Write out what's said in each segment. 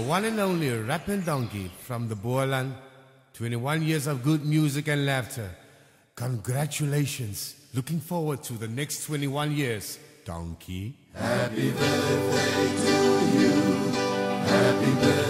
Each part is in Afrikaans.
one and only Rapping Donkey from the Boerland. 21 years of good music and laughter. Congratulations. Looking forward to the next 21 years, Donkey. Happy birthday to you. Happy birthday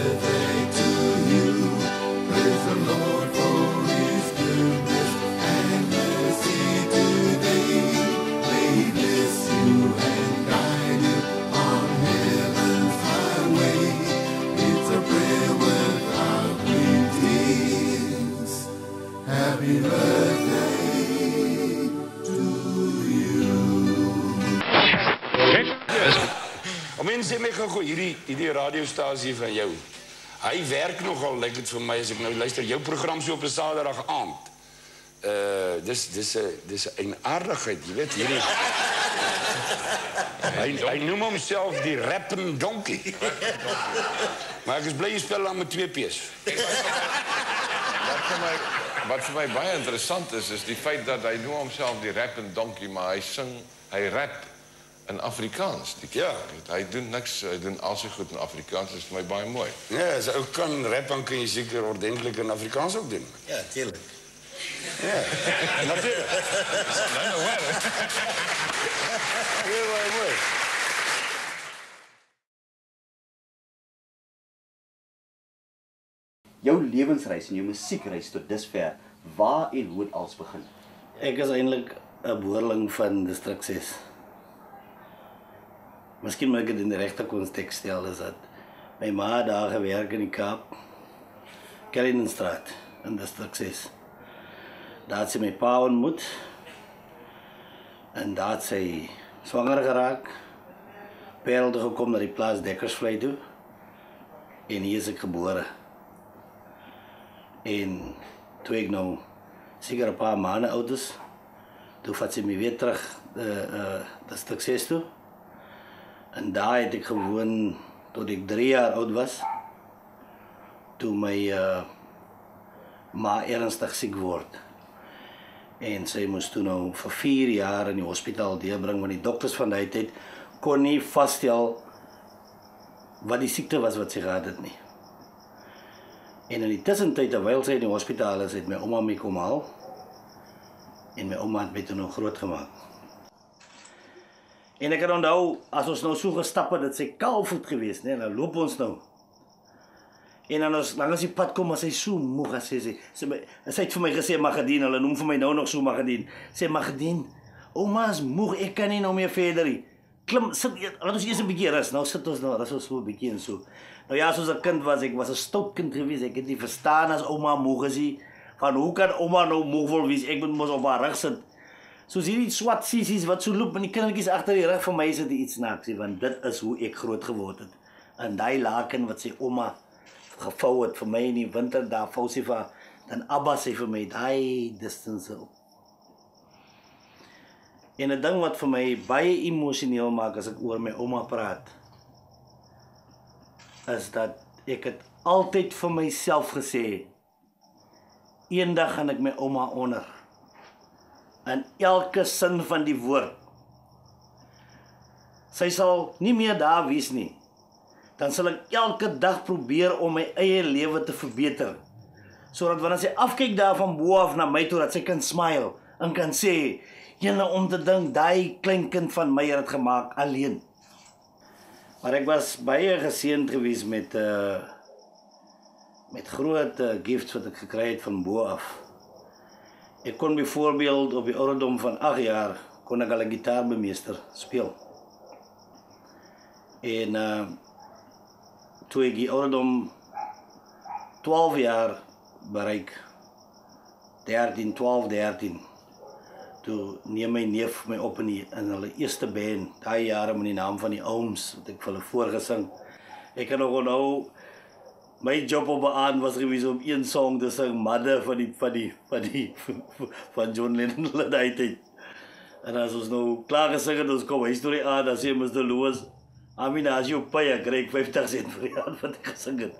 my gou hierdie hierdie radiostasie van jou. Hy werk nogal lyk dit vir my as ek nou luister jou program so op 'n Saterdag aand. Uh dis dis 'n dis 'n aardigheid, jy weet hierdie Hy hy noem homself die rapping donkey. Maar ek is bly jy spel aan met twee P's. Wat vir my wat vir my baie interessant is is die feit dat hy noem homself die rap en donkie, maar hy sing, hy rap in Afrikaans. Die Ja. Hy doen niks, hy doen al sy goed in Afrikaans. Dit is vir my baie mooi. Ja, as ou kan rap dan kan jy seker ordentlik in Afrikaans ook doen. Ja, tuurlijk. Ja. Natuurlik. Ja, baie mooi. Jou lewensreis en jou musiekreis tot dusver, waar en hoe het alles begin? Ek is eintlik 'n boerling van distrik 6. Miskien moet ek dit in die regte konteks stel is dat my ma daar gewerk in die Kaap. Kellinenstraat in distrik 6. Daar sy my pa ontmoet. En daar sy swanger geraak. Perel toe gekom na die plaas Dekkersvlei toe. En hier is ek gebore. En toe ek nou seker 'n paar maande oud is, toe vat sy my weer terug uh uh dat stuk 6 toe. En daar het ek gewoon tot ek 3 jaar oud was. Toe my uh ma ernstig siek word. En sy moes toe nou vir 4 jaar in die hospitaal deurbring want die dokters van daai tyd kon nie vasstel wat die siekte was wat sy gehad het nie. En in die tussentyd terwyl sy in die hospitaal is, het my ouma my kom haal. En my ouma het my toe nog groot gemaak. En ek kan onthou as ons nou so gestap het, dit sy kaalvoet geweest, né? Dan loop ons nou. En dan ons langs die pad kom, as hy so moeg as sy sê, sy, my- sy het vir my gesê Magadien, hulle noem vir my nou nog so Magadien. Sê Magadien, ouma is moeg, ek kan nie nou meer verder nie. Klim, sit, laat ons eers 'n bietjie rus. Nou sit ons nou, rus ons so 'n bietjie en so. Nou ja, soos 'n kind was ek, was 'n stout kind geweest. Ek het nie verstaan as ouma moeg is nie. Van hoe kan ouma nou moeg wil wees? Ek moet mos op haar rug sit. Soos hierdie swart sissies wat so loop en die kindertjies agter die rug vir my is dit iets snaaks, nie, want dit is hoe ek groot geword het. En daai laken wat sy ouma gevou het vir my in die winter daar vou sy vir dan Abba sê vir my daai distance op. En 'n ding wat vir my baie emosioneel maak as ek oor my ouma praat is dat ek het altyd vir myself gesê eendag gaan ek my ouma onder in elke sin van die woord. Sy sal nie meer daar wees nie. Dan sal ek elke dag probeer om my eie lewe te verbeter. Sodat wanneer sy afkyk daar van bo af na my toe dat sy kan smile en kan sê, "Julle om te dink daai klein kind van my het dit gemaak alleen." Maar ek was baie geseënd geweest met uh met groot uh, gifts wat ek gekry het van bo af. Ek kon byvoorbeeld op die ouderdom van 8 jaar kon ek al 'n gitaar bemeester speel. En uh toe ek die ouderdom 12 jaar bereik 13 12 13 toe neem my neef my op in die, in hulle eerste band daai jare met die naam van die Ooms wat ek vir hulle voorgesing. Ek kan nog onthou my job op 'n aand was gewees om een song te sing Mother van die van die van die van John Lennon hulle daai tyd. En as ons nou klaar gesing het, ons kom hy storie aan, dan sê Mr. Louis, Amina, as jy op pay kry ek 50 sent vir die aand wat ek gesing het.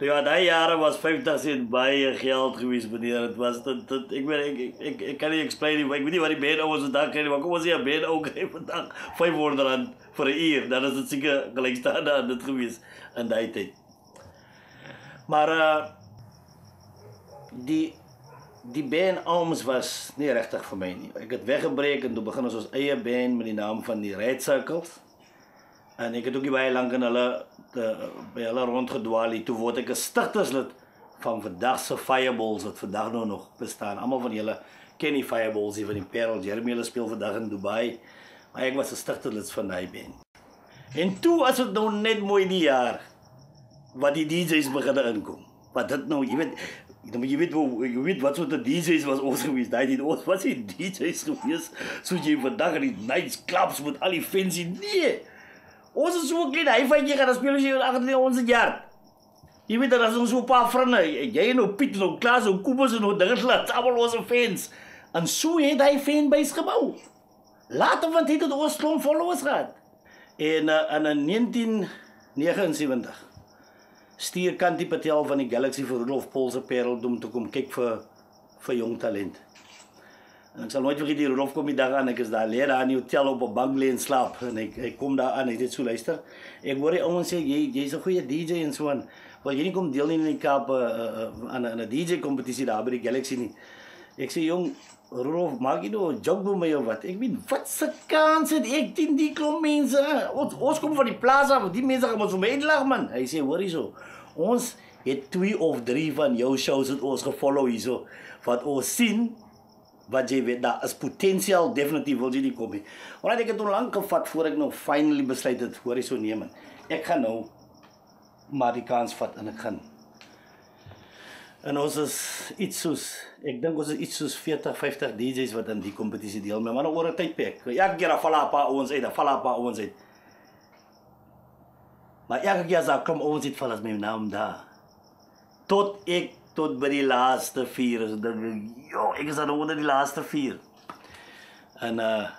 Nou ja, daai jare was 50 sent baie geld gewees meneer. Dit was dit, dit ek weet ek, ek, ek ek kan nie explain nie, maar ek weet nie wat die band ouens vandag kry nie, maar kom ons sê 'n band ou kry vandag 500 rand vir 'n uur. Dan is dit seker gelykstaande aan dit gewees in daai tyd. Maar uh die die band Alms was nie regtig vir my nie. Ek het weggebreek en toe begin ons ons eie band met die naam van die Red Circles. En ek het ook baie lank in hulle te, by hulle rondgedwaal nie. Toe word ek 'n stigterslid van vandag se Fireballs wat vandag nou nog bestaan. Almal van julle ken die Fireballs hier van die Pearl. Jeremy hulle speel vandag in Dubai. Maar ek was 'n stigterlid van daai band. En toe as dit nou net mooi die jaar wat die DJ's begin inkom. Wat dit nou, jy weet, jy moet jy weet hoe jy weet wat so die DJ's was ons gewees. Daai die ons was die DJ's gewees. So jy vandag in die nights clubs met al die fancy nee. Ons is so klein, hy van jy gaan speel as jy agter ons jaar. Jy weet dat ons so paar vriende, jy en nou Piet en nou Klaas en Kobus en nou dinge laat, almal ons fans. En so het hy fanbase gebou. Later want het dit ons klomp followers gehad. En uh, in 1979 stuur Kanti Patel van die Galaxy vir Rudolf Paul se Pareldoom toe kom kyk vir vir jong talent. En ek sal nooit vergeet die Rudolf kom die dag aan, ek is daar leer daar in die hotel op 'n bank en slaap en ek ek kom daar aan, ek het so luister. Ek hoor die ouens sê jy jy's 'n goeie DJ en so aan. Wil jy nie kom deel in die Kaap uh, uh, aan 'n DJ kompetisie daar by die Galaxy nie? Ek sê jong Rudolf, maak jy nou 'n job met my of wat? Ek weet wat se kans het ek teen die klomp mense? Ons ons kom van die plaza, die mense gaan ons my uitlag man. Hy sê hoor hierso. Ons het twee of drie van jou shows het ons gefollow hierso wat ons sien wat jy weet daar is potensiaal definitief wil jy nie kom nie. Want ek het hom lank gevat voor ek nou finally besluit het hoor hierso neem. Ek gaan nou maar die kans vat en ek gaan En ons is iets soos ek dink ons is iets soos 40 50 DJs wat aan die kompetisie deelneem, maar nou oor 'n tydperk. Elke keer val op ons uit, val op ons uit. Maar elke keer as ek kom ons uit val as my naam daar. Tot ek tot by die laaste 4 is dan jo, ek is dan onder die laaste 4. En uh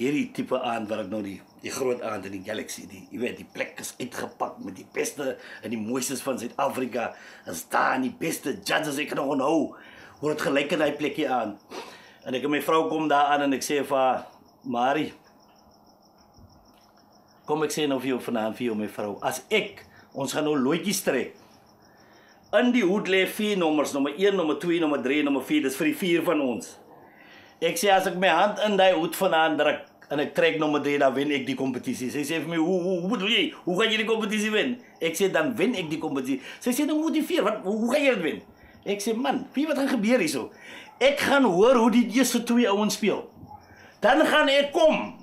hierdie tipe aan wat ek nou die die groot aand in die Galaxy die jy weet die plek is uitgepak met die beste en die mooistes van Suid-Afrika. Is daar en die beste judges ek kan onhou hoe dit gelyk in daai plekkie aan? En ek en my vrou kom daar aan en ek sê vir haar Marie kom ek sê nou vir jou vanaand vir jou my vrou. As ek ons gaan nou loetjies trek. In die hoed lê vier nommers nommer 1 nommer 2 nommer 3 nommer 4 dis vir die vier van ons. Ek sê as ek my hand in daai hoed vanaand druk en ik trek nummer 3, dan win ik die competitie. Zij zei van mij, hoe, hoe, hoe bedoel je? Hoe ga je die competitie winnen? Ik zei, dan win ik die competitie. Zij zei, dan moet je vier, wat, hoe ga je het winnen? Ik zei, man, wie wat gaat gebeuren zo? Ik ga horen hoe die eerste twee ouwen speel. Dan ga ik kom.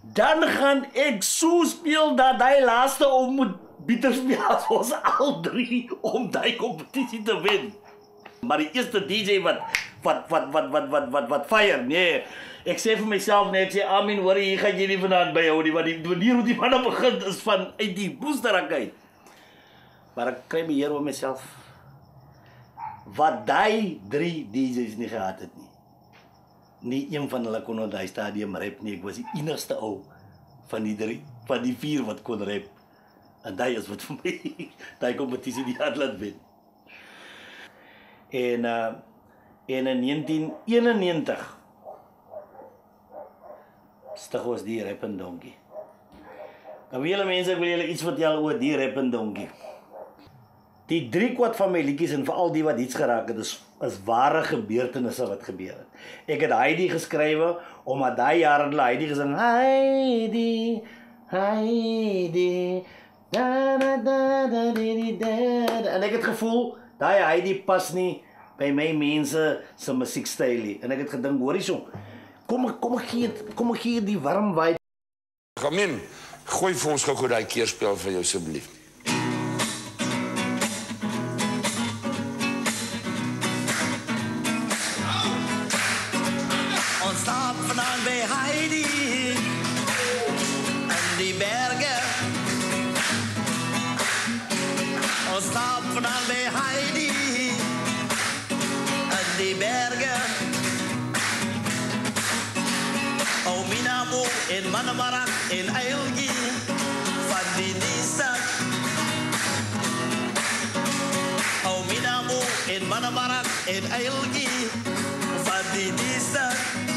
Dan ga ik zo spelen dat die laatste om moet bitter spelen zoals al drie om die competitie te winnen. Maar die eerste DJ wat wat wat wat wat wat wat wat fire, nee. Ek sê vir myself net, ek sê Amin, hoor jy gaan jy nie vanaand by hou nie, want die manier hoe die manne begin is van uit die boosterak uit. Maar ek kry beheer oor myself. Wat daai 3 DJ's nie gehad het nie. Nie een van hulle kon op daai stadium rap nie. Ek was die enigste ou van die 3, van die 4 wat kon rap. En daai is wat vir my daai kompetisie die het laat wen. En uh en in 1991 stig ons die Rappendonkie. Nou julle mense, ek wil julle iets vertel oor die Rappendonkie. Die drie kwart van my liedjies en veral die wat iets geraak het, is is ware gebeurtenisse wat gebeur het. Ek het Heidi geskrywe omdat daai jare hulle Heidi gesing Heidi Heidi da da da da di da en ek het gevoel daai Heidi pas nie by my mense se musiekstyl nie en ek het gedink hoor hierso kom kom ek gee kom ek gee die warm vibe Gamin, gooi vir ons gou-gou daai keerspel vir jou asseblief. in Manamarak, in Ailgi, fadidisa. Au Minamu, in Manamarak, in Ailgi, Fadidisak.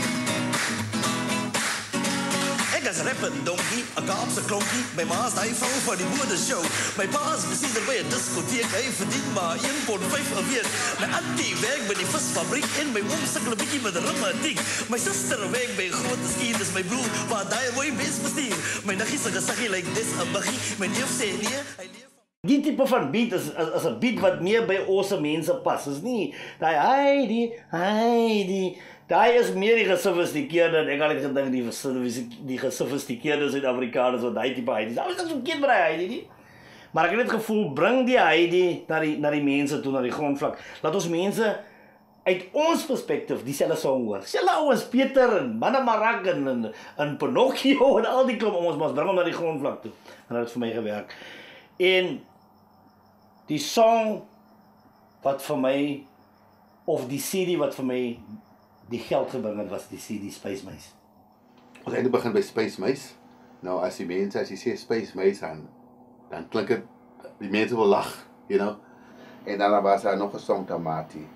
Is is rapper donkie, 'n Kaapse klonkie. My ma's hy vrou van die modeshow. My pa's besig by 'n diskoteek. Hy verdien maar 1.5 'n week. My auntie werk by die visfabriek en my oom sukkel 'n bietjie met rimmetiek. My suster werk by groot skier, dis my broer wat daai rooi bes bestuur. My niggie se gesiggie lyk dis 'n buggy. My neef sê nee, hy leef Die tipe van beat is is, is 'n beat wat meer by ons mense pas. Is nie daai hy die hy die daai is meer die gesofistikeerde ek het al gedink die die gesofistikeerde Suid-Afrikaners wat daai tipe hy dis. Daar is so kind by hy die. Maar ek het net gevoel bring die die na die na die mense toe na die grondvlak. Laat ons mense uit ons perspektief dieselfde song hoor. Selfe ouens Pieter en Manne Marak en en, en Pinocchio en al die klomp ons mos bring hom na die grondvlak toe. En dit het vir my gewerk. En die song wat vir my of die CD wat vir my die geld gebring het was die CD Space Mice. Ons het begin by Space Mice. Nou as die mense as jy sê Space Mice dan dan klink dit die mense wil lag, you know. En dan was daar nog 'n song Tamati.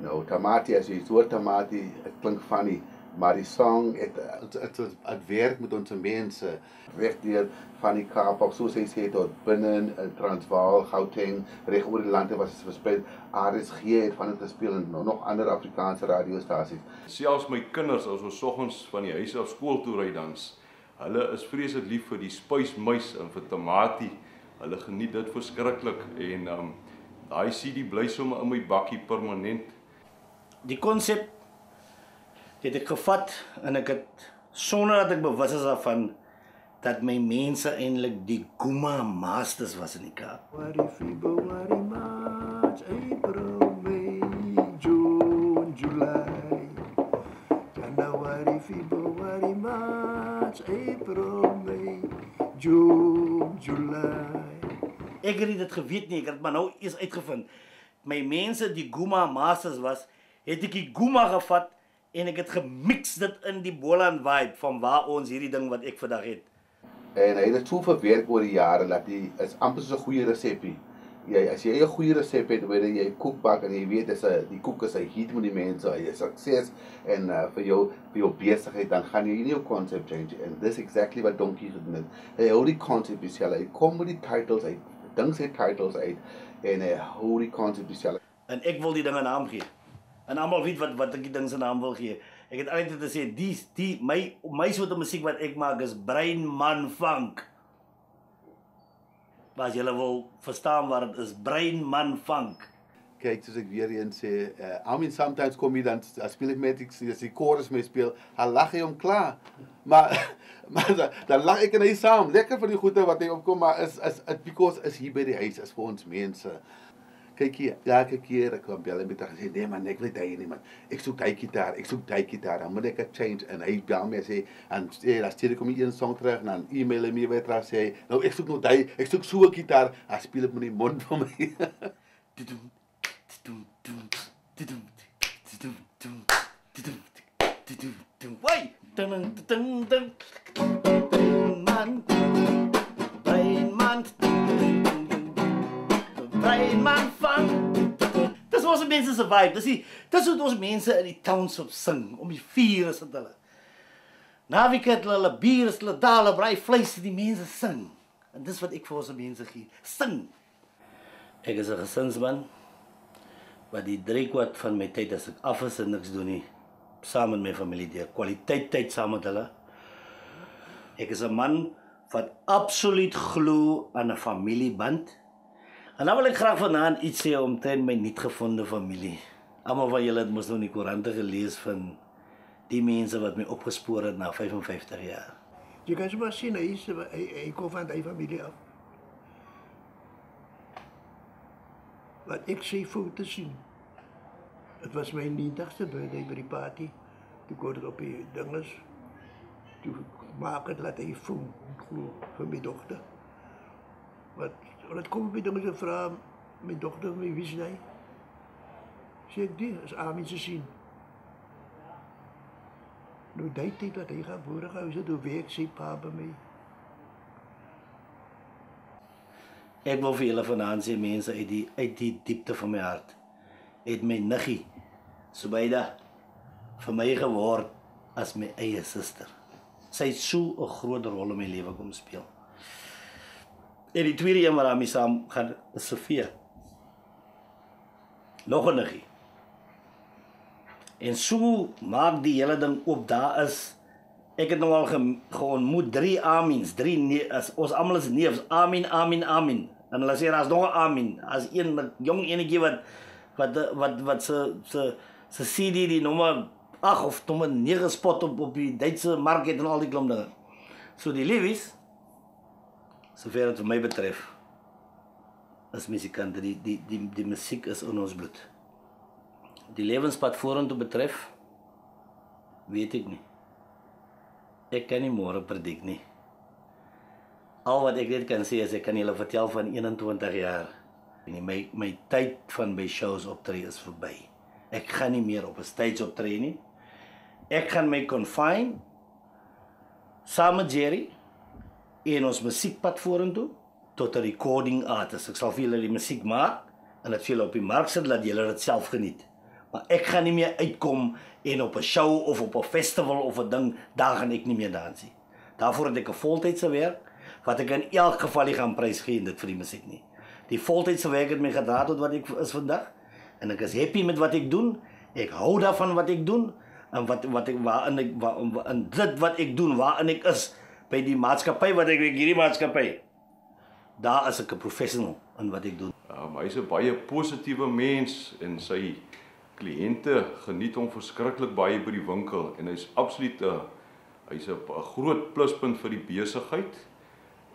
Nou Tamati as jy hoor Tamati, dit klink funny, maar die song het het het, het werk met ons mense reg deur van die Kaap of soos hy sê tot binne in Transvaal, Gauteng, reg oor die lande was dit versprei. RSG het van dit gespeel en nog ander Afrikaanse radiostasies. Selfs my kinders as ons soggens van die huis af skool toe ry dans, hulle is vreeslik lief vir die spuismuis en vir tamatie. Hulle geniet dit verskriklik en um daai CD bly sommer in my bakkie permanent. Die konsep het ek gevat en ek het sonder dat ek bewus is daarvan dat my mense eintlik die Guma Masters was in die Kaap. Worry February, March, April, May, June, July. January, February, March, April, May, June, July. Ek het dit geweet nie, ek het maar nou eers uitgevind. My mense die Guma Masters was, het ek die Guma gevat en ek het gemix dit in die Boland vibe van waar ons hierdie ding wat ek vandag het. En hy het dit so verwerk oor die jare dat hy is amper so 'n goeie resepie. Jy as jy 'n goeie resep het, weet jy kook bak en jy weet dis 'n die koek is hy heat met die mense, hy is sukses en uh, vir jou vir jou besigheid dan gaan jy nie jou konsep change and this exactly wat Donkie gedoen het. Hy hou die konsep dieselfde. Hy kom met die titles uit, dink sy titles uit en hy hou die konsep dieselfde. En ek wil die ding 'n naam gee. En almal weet wat wat ek die ding se naam wil gee. Ek het altyd te sê die die my my soort musiek wat ek maak is Brain Man Funk. Maar jy wil verstaan wat dit is Brain Man Funk. Kyk, soos ek weer eens sê, uh, I mean sometimes kom jy dan as speel ek met ek as die chorus mee speel, dan lag hy om klaar. Maar maar dan lag ek en hy saam. Lekker vir die goeie wat hy opkom, maar is is it because is hier by die huis is vir ons mense. Kyk hier, elke keer ek kom bel en met gesê nee man, ek wil dit nie man. Ek soek daai gitaar, ek soek daai gitaar. Dan moet ek 'n change en hy bel my sê en sê dan stuur ek hom een song terug en dan e-mail my weer terug sê, nou ek soek nog daai, ek soek so 'n gitaar. Hy speel dit met die mond vir my. Wai! Se vibe. Dis die dis hoe ons mense in die township sing om die vuur is dit hulle. Navigat hulle bier is hulle daar, hulle braai vleis die mense sing. En dis wat ek vir ons mense gee. Sing. Ek is 'n gesinsman wat die drie kwart van my tyd as ek af is en niks doen nie, saam met my familie deur kwaliteit tyd saam met hulle. Ek is 'n man wat absoluut glo aan 'n familieband. En nou wil ek graag vanaand iets sê omtrent my nuutgevonde familie. Almal van julle het mos nou in die koerante gelees van die mense wat my opgespoor het na 55 jaar. Jy kan sommer sien hy is hy, kom van daai familie af. Wat ek sê foute sien. Dit was my 90ste birthday by die party. Toe kon dit op die dinges. Toe maak dit laat hy voel glo vir my. Wat wat kom die dinges en vra my dogter my wie is hy? Sê ek die is Amin se sien. Nou daai tyd wat hy gaan boere is dit hoe week sy pa by my. Ek wil vir julle vanaand sê mense uit die uit die diepte van my hart het my niggie Subaida vir my geword as my eie suster. Sy het so 'n groot rol in my lewe kom speel. En die tweede een waarmee saam gaan is Sofia. Nog 'n niggie. En so maak die hele ding op daar is ek het nou al ge, geontmoet drie amins, drie nee, as ons almal is neefs. Amin, amin, amin. En hulle sê daar's nog 'n amin. As een jong enetjie wat wat wat wat se se se CD die nommer 8 of nommer 9 spot op op die Duitse mark het en al die klomp dinge. So die liefies sover dit my betref as musikant die die die die musiek is in ons bloed. Die lewenspad vorentoe betref weet ek nie. Ek kan nie môre predik nie. Al wat ek net kan sê is ek kan julle vertel van 21 jaar. En my my tyd van by shows optree is verby. Ek gaan nie meer op 'n stage optree nie. Ek gaan my confine saam met Jerry en ons musiekpad vorentoe tot 'n recording artist. Ek sal vir julle die musiek maak en dit vir julle op die mark sit dat julle dit self geniet. Maar ek gaan nie meer uitkom en op 'n show of op 'n festival of 'n ding daar gaan ek nie meer dans nie. Daarvoor het ek 'n voltydse werk wat ek in elk geval nie gaan prys gee dit vir die musiek nie. Die voltydse werk het my gedra tot wat ek is vandag en ek is happy met wat ek doen. Ek hou daarvan wat ek doen en wat wat ek waarin ek waar, in dit wat ek doen waarin ek is by die maatskappy wat ek werk hierdie maatskappy. Daar is ek 'n professional in wat ek doen. Ja, maar hy's 'n baie positiewe mens en sy kliënte geniet hom verskriklik baie by die winkel en hy's absoluut 'n hy's 'n groot pluspunt vir die besigheid.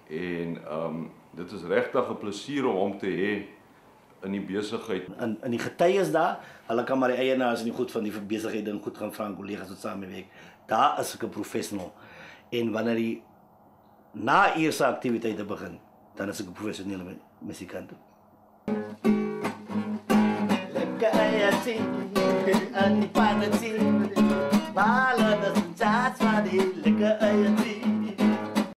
En ehm um, dit is regtig 'n plesier om hom te hê in die besigheid. In in die getuies daar, hulle kan maar die eienaars en die goed van die besigheid ding goed gaan vra aan kollegas wat saamwerk. Daar is ek 'n professional. En wanneer die na eerste aktiwiteite begin, dan is ek 'n professionele musikant. Lekker eiertjie, en die pannetjie. Bala das chats van die lekker eiertjie.